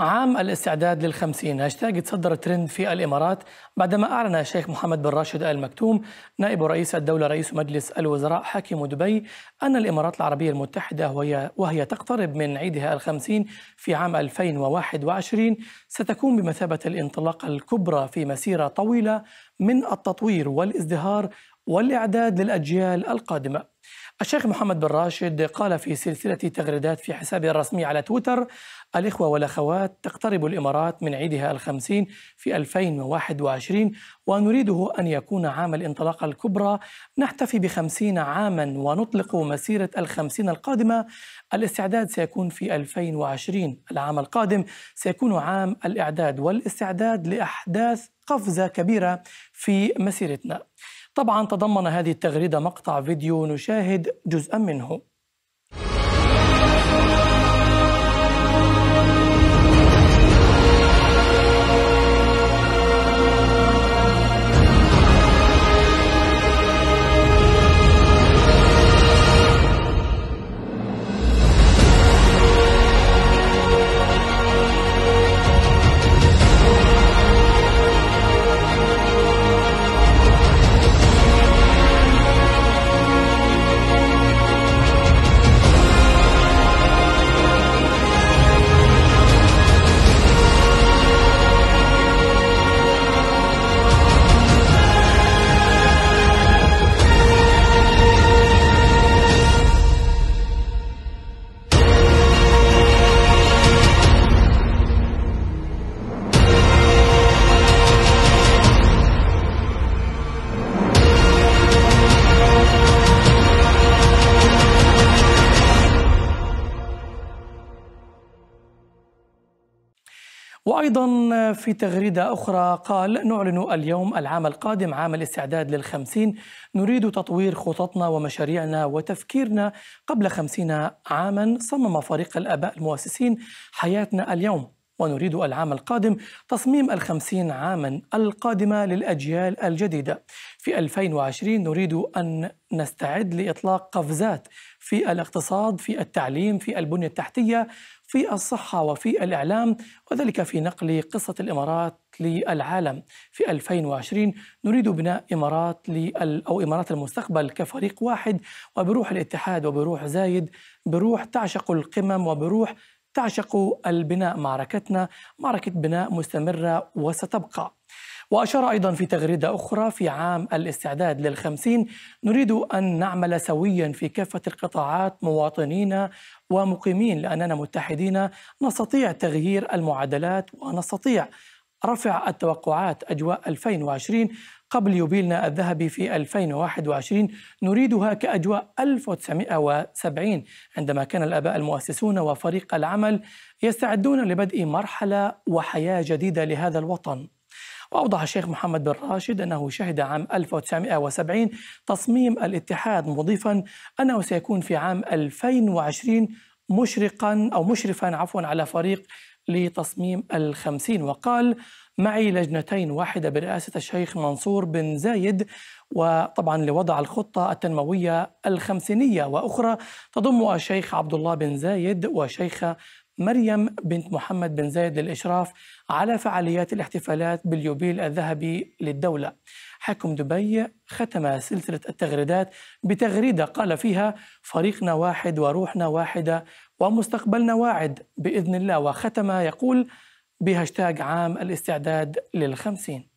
عام الاستعداد للخمسين. هاشتاج تصدر ترند في الإمارات بعدما أعلن الشيخ محمد بن راشد آل مكتوم نائب رئيس الدولة رئيس مجلس الوزراء حاكم دبي أن الإمارات العربية المتحدة وهي, وهي تقترب من عيدها الخمسين في عام 2021 ستكون بمثابة الانطلاقة الكبرى في مسيرة طويلة من التطوير والازدهار والإعداد للأجيال القادمة. الشيخ محمد بن راشد قال في سلسلة تغريدات في حسابه الرسمي على تويتر الإخوة والأخوات تقترب الإمارات من عيدها الخمسين في 2021 ونريده أن يكون عام الانطلاقة الكبرى. نحتفي بخمسين عاما ونطلق مسيرة الخمسين القادمة. الاستعداد سيكون في 2020 العام القادم سيكون عام الإعداد والاستعداد لأحداث قفزة كبيرة في مسيرتنا. طبعا تضمن هذه التغريدة مقطع فيديو نشاهد جزءا منه. وأيضا في تغريدة أخرى قال نعلن اليوم العام القادم عام الاستعداد للخمسين. نريد تطوير خططنا ومشاريعنا وتفكيرنا قبل خمسين عاما. صمم فريق الآباء المؤسسين حياتنا اليوم. ونريد العام القادم تصميم الخمسين عاما القادمة للأجيال الجديدة. في 2020 نريد أن نستعد لإطلاق قفزات في الاقتصاد في التعليم في البنية التحتية. في الصحة وفي الإعلام وذلك في نقل قصة الإمارات للعالم. في 2020 نريد بناء إمارات أو إمارات المستقبل كفريق واحد وبروح الاتحاد وبروح زايد بروح تعشق القمم وبروح تعشق البناء معركتنا معركة بناء مستمرة وستبقى. وأشار أيضا في تغريدة أخرى في عام الاستعداد للخمسين نريد أن نعمل سويا في كافة القطاعات مواطنين ومقيمين لأننا متحدين. نستطيع تغيير المعادلات ونستطيع رفع التوقعات أجواء 2020 قبل يوبيلنا الذهبي في 2021 نريدها كأجواء 1970 عندما كان الآباء المؤسسون وفريق العمل يستعدون لبدء مرحلة وحياة جديدة لهذا الوطن. وأوضح الشيخ محمد بن راشد أنه شهد عام 1970 تصميم الاتحاد مضيفا أنه سيكون في عام 2020 مشرقا أو مشرفا عفوا على فريق لتصميم الخمسين. وقال معي لجنتين واحدة برئاسة الشيخ منصور بن زايد وطبعا لوضع الخطة التنموية الخمسينية وأخرى تضم الشيخ عبد الله بن زايد وشيخة مريم بنت محمد بن زايد للإشراف على فعاليات الاحتفالات باليوبيل الذهبي للدولة. حاكم دبي ختم سلسلة التغريدات بتغريدة قال فيها فريقنا واحد وروحنا واحدة ومستقبلنا واعد بإذن الله. وختم يقول بهاشتاج عام الاستعداد للخمسين.